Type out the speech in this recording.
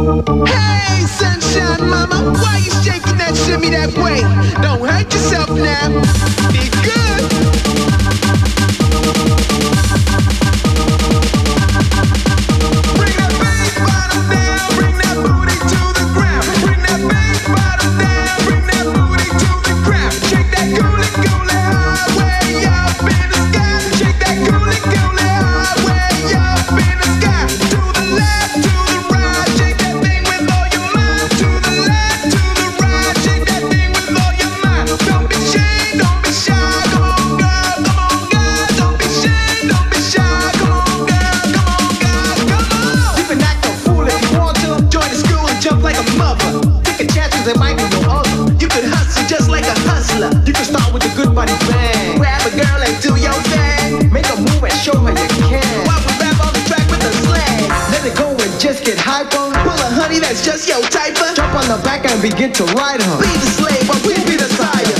Hey, sunshine mama, why you shaking that shimmy that way? Don't hurt yourself now. Be good. iPhone. Pull a honey that's just your type. Jump on the back and begin to ride her. Be the slave, but we be the sire.